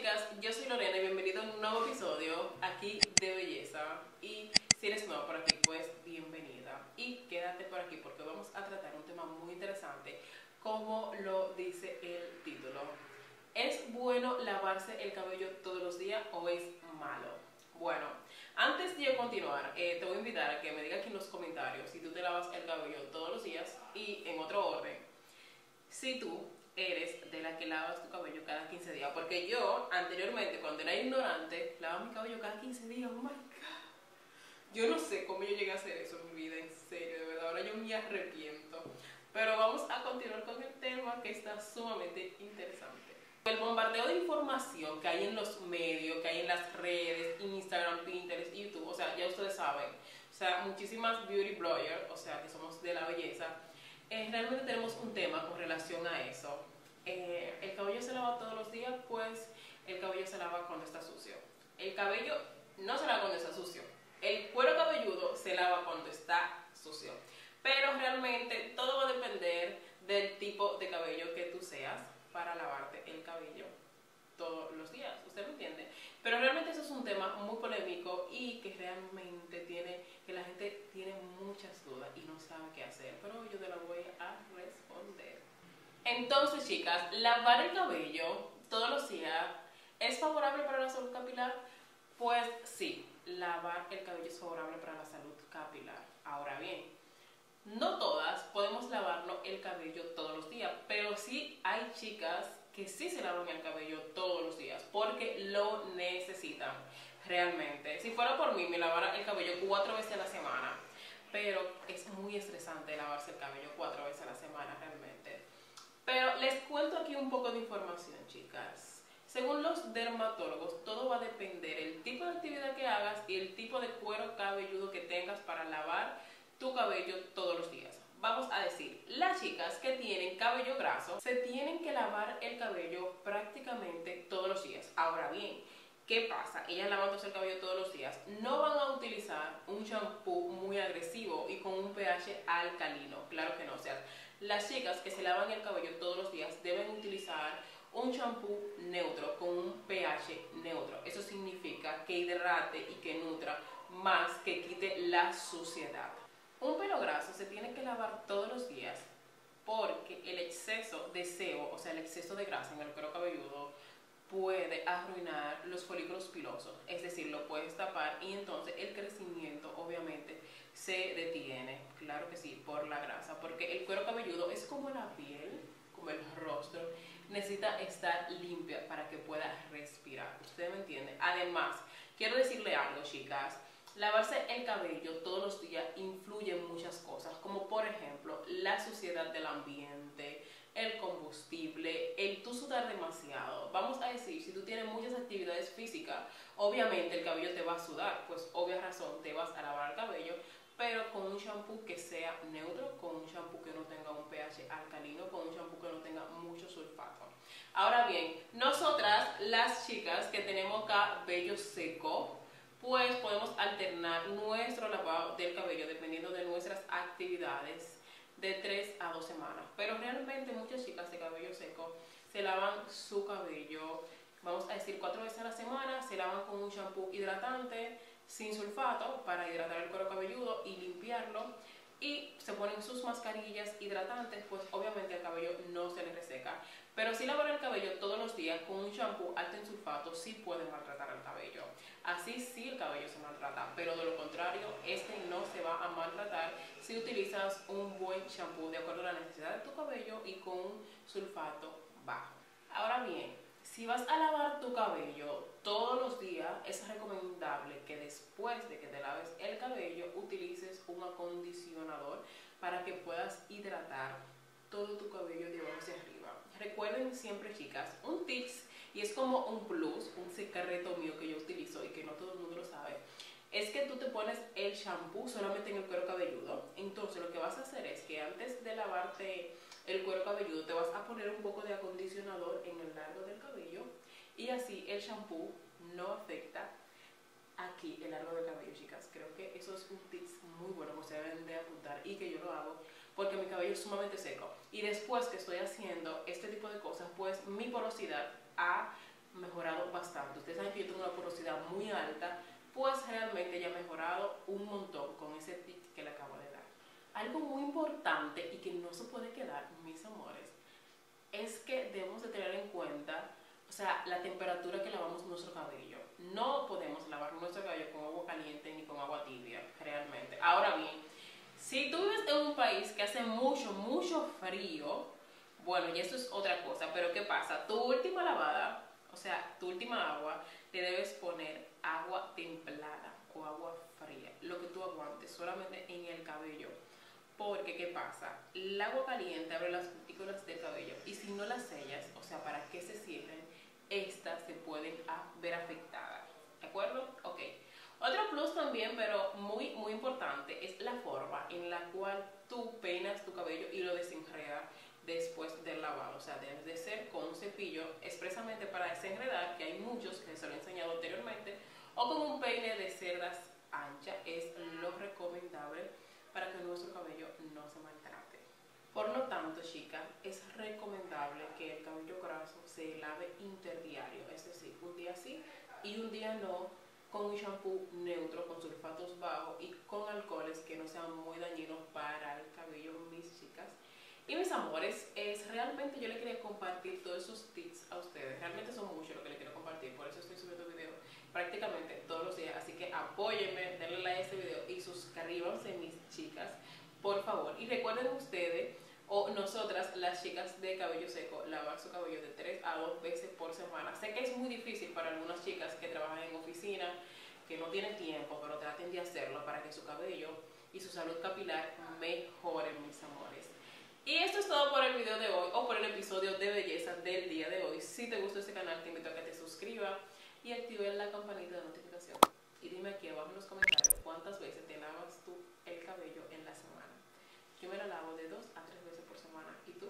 chicas, yo soy Lorena y bienvenido a un nuevo episodio aquí de Belleza. Y si eres nuevo por aquí, pues bienvenida. Y quédate por aquí porque vamos a tratar un tema muy interesante, como lo dice el título. ¿Es bueno lavarse el cabello todos los días o es malo? Bueno, antes de continuar, eh, te voy a invitar a que me digas aquí en los comentarios si tú te lavas el cabello todos los días y en otro orden. Si tú eres de la que lavas tu cabello cada 15 días. Porque yo, anteriormente, cuando era ignorante, lavaba mi cabello cada 15 días. Oh my God. Yo no sé cómo yo llegué a hacer eso en mi vida, en serio, de verdad. Ahora yo me arrepiento. Pero vamos a continuar con el tema que está sumamente interesante. El bombardeo de información que hay en los medios, que hay en las redes, Instagram, Pinterest, YouTube, o sea, ya ustedes saben. O sea, muchísimas beauty bloggers, o sea, que somos de la belleza, eh, realmente tenemos un tema con relación a eso. Eh, el cabello se lava todos los días, pues el cabello se lava cuando está sucio. El cabello no se lava cuando está sucio. El cuero cabelludo se lava cuando está sucio. Pero realmente todo va a depender del tipo de cabello que tú seas para lavarte el cabello todos los días. ¿Usted me entiende? Pero realmente eso es un tema muy polémico y que realmente tiene, que la gente tiene muchas dudas y no sabe qué hacer. Pero yo te la voy a responder. Entonces, chicas, lavar el cabello todos los días es favorable para la salud capilar. Pues sí, lavar el cabello es favorable para la salud capilar. Ahora bien, no todas podemos lavarnos el cabello todos los días, pero sí hay chicas que sí se lavan el cabello todos los días porque lo necesitan realmente. Si fuera por mí, me lavara el cabello cuatro veces a la semana, pero es muy estresante lavarse el cabello cuatro veces a la semana realmente. Pero les cuento aquí un poco de información, chicas. Según los dermatólogos, todo va a depender el tipo de actividad que hagas y el tipo de cuero cabelludo que tengas para lavar tu cabello todos los días vamos a decir, las chicas que tienen cabello graso se tienen que lavar el cabello prácticamente todos los días. Ahora bien, ¿qué pasa? Ellas lavándose el cabello todos los días no van a utilizar un shampoo muy agresivo y con un pH alcalino, claro que no, o sea, las chicas que se lavan el cabello todos los días deben utilizar un shampoo neutro con un pH neutro. Eso significa que hidrate y que nutra más que quite la suciedad. Un pelo graso se tiene que lavar todos los días porque el exceso de sebo, o sea, el exceso de grasa en el cuero cabelludo puede arruinar los folículos pilosos, es decir, lo puedes tapar y entonces el crecimiento obviamente se detiene, claro que sí, por la grasa, porque el cuero cabelludo es como la piel, como el rostro, necesita estar limpia para que pueda respirar, ¿usted me entiende? Además, quiero decirle algo, chicas, Lavarse el cabello todos los días influye en muchas cosas, como por ejemplo la suciedad del ambiente, el combustible, el tú sudar demasiado. Vamos a decir, si tú tienes muchas actividades físicas, obviamente el cabello te va a sudar, pues obvia razón te vas a lavar el cabello, pero con un shampoo que sea neutro, con un shampoo que no tenga un pH alcalino, con un shampoo que no tenga mucho sulfato. Ahora bien, nosotras las chicas que tenemos cabello seco, pues podemos alternar nuestro lavado del cabello dependiendo de nuestras actividades de 3 a 2 semanas. Pero realmente muchas chicas de cabello seco se lavan su cabello, vamos a decir, cuatro veces a la semana, se lavan con un shampoo hidratante sin sulfato para hidratar el cuero cabelludo y limpiarlo y se ponen sus mascarillas hidratantes, pues obviamente el cabello no se les reseca. Pero si lavar el cabello todos los días con un shampoo alto en sulfato, sí puede maltratar el cabello. Así sí el cabello se maltrata, pero de lo contrario, este no se va a maltratar si utilizas un buen shampoo de acuerdo a la necesidad de tu cabello y con un sulfato bajo. Ahora bien, si vas a lavar tu cabello todos los días, es recomendable que después de que te laves el cabello utilices un acondicionador para que puedas hidratar todo tu cabello de abajo hacia arriba. Recuerden siempre, chicas, un tips, y es como un plus, un secreto mío que yo utilizo y que no todo el mundo lo sabe, es que tú te pones el shampoo solamente en el cuero cabelludo. Entonces lo que vas a hacer es que antes de lavarte el cuero cabelludo te vas a poner un poco de acondicionador en el largo del cabello y así el shampoo no afecta aquí el largo del cabello, chicas. Creo que eso es un tips muy bueno que ustedes deben de apuntar y que yo lo hago porque mi cabello es sumamente seco. Y después que estoy haciendo este tipo de cosas, pues mi porosidad ha mejorado bastante. Ustedes saben que yo tengo una porosidad muy alta, pues realmente ya ha mejorado un montón con ese tip que le acabo de dar. Algo muy importante y que no se puede quedar sea, la temperatura que lavamos nuestro cabello. No podemos lavar nuestro cabello con agua caliente ni con agua tibia, realmente. Ahora bien, si tú vives en un país que hace mucho, mucho frío, bueno, y eso es otra cosa, pero ¿qué pasa? Tu última lavada, o sea, tu última agua, te debes poner agua templada o agua fría, lo que tú aguantes, solamente en el cabello. Porque, ¿qué pasa? El agua caliente abre las cutículas del cabello y si no las sellas, o sea, para que se cierren, estas se pueden ver afectadas. ¿De acuerdo? Ok. Otro plus también, pero muy, muy importante, es la forma en la cual tú peinas tu cabello y lo desenredas después del lavado. O sea, debe de ser con un cepillo expresamente para desenredar, que hay muchos que se lo he enseñado anteriormente, o con un peine de cerdas ancha, es lo recomendable para que nuestro cabello no se maltrate. Por lo tanto, chicas, es recomendable que el cabello graso se lave interdiario, es decir, un día sí y un día no, con un shampoo neutro, con sulfatos bajos y con alcoholes que no sean muy dañinos para el cabello, mis chicas. Y mis amores, es realmente yo le quería compartir todos esos tips a ustedes. Realmente son muchos lo que les quiero compartir, por eso estoy subiendo videos prácticamente todos los días. Así que apóyenme, denle like a este video y suscríbanse, mis chicas, por favor. Y recuerden ustedes, o nosotras, las chicas de cabello seco, lavar su cabello de 3 a 2 veces por semana. Sé que es muy difícil para algunas chicas que trabajan en oficina, que no tienen tiempo, pero traten de hacerlo para que su cabello y su salud capilar mejoren, mis amores. Y esto es todo por el video de hoy, o por el episodio de belleza del día de hoy. Si te gustó este canal, te invito a que te suscribas y actives la campanita de notificación. Y dime aquí abajo en los comentarios cuántas veces te lavas tú el cabello en la semana. Yo me la lavo de dos a tres veces por semana. ¿Y tú?